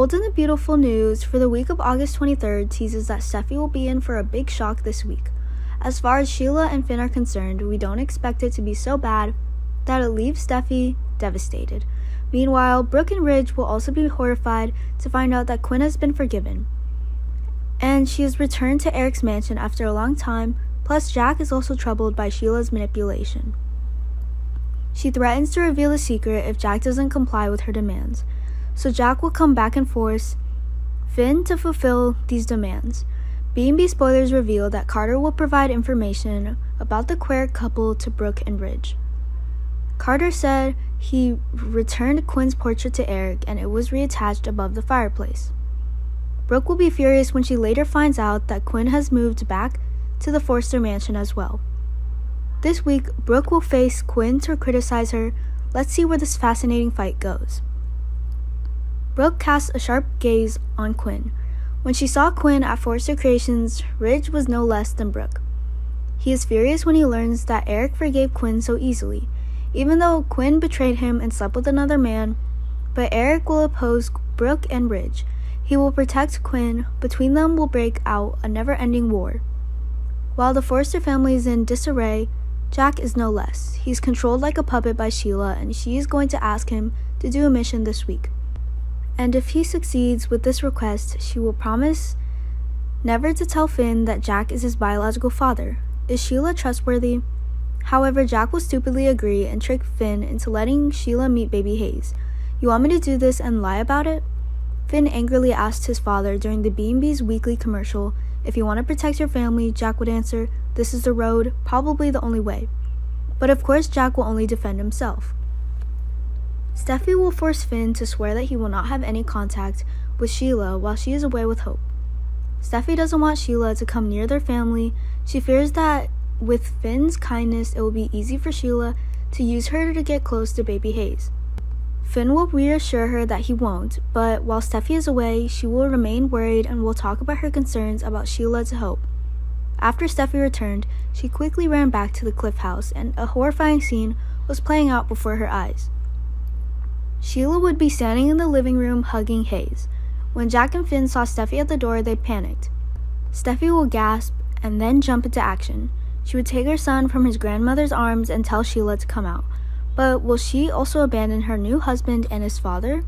Bold and the Beautiful news for the week of August 23rd teases that Steffy will be in for a big shock this week. As far as Sheila and Finn are concerned, we don't expect it to be so bad that it leaves Steffy devastated. Meanwhile, Brooke and Ridge will also be horrified to find out that Quinn has been forgiven. And she has returned to Eric's mansion after a long time, plus, Jack is also troubled by Sheila's manipulation. She threatens to reveal the secret if Jack doesn't comply with her demands so Jack will come back and force Finn to fulfill these demands. B&B spoilers reveal that Carter will provide information about the queer couple to Brooke and Ridge. Carter said he returned Quinn's portrait to Eric and it was reattached above the fireplace. Brooke will be furious when she later finds out that Quinn has moved back to the Forrester mansion as well. This week, Brooke will face Quinn to criticize her. Let's see where this fascinating fight goes. Brooke cast a sharp gaze on Quinn. When she saw Quinn at Forrester Creations, Ridge was no less than Brooke. He is furious when he learns that Eric forgave Quinn so easily, even though Quinn betrayed him and slept with another man. But Eric will oppose Brooke and Ridge. He will protect Quinn. Between them will break out a never ending war. While the Forrester family is in disarray, Jack is no less. He's controlled like a puppet by Sheila, and she is going to ask him to do a mission this week and if he succeeds with this request, she will promise never to tell Finn that Jack is his biological father. Is Sheila trustworthy? However, Jack will stupidly agree and trick Finn into letting Sheila meet baby Hayes. You want me to do this and lie about it? Finn angrily asked his father during the B&B's weekly commercial, if you want to protect your family, Jack would answer, this is the road, probably the only way. But of course, Jack will only defend himself. Steffy will force Finn to swear that he will not have any contact with Sheila while she is away with Hope. Steffy doesn't want Sheila to come near their family. She fears that with Finn's kindness, it will be easy for Sheila to use her to get close to baby Hayes. Finn will reassure her that he won't, but while Steffy is away, she will remain worried and will talk about her concerns about Sheila to Hope. After Steffy returned, she quickly ran back to the cliff house, and a horrifying scene was playing out before her eyes. Sheila would be standing in the living room hugging Hayes. When Jack and Finn saw Steffy at the door, they panicked. Steffy will gasp and then jump into action. She would take her son from his grandmother's arms and tell Sheila to come out. But will she also abandon her new husband and his father?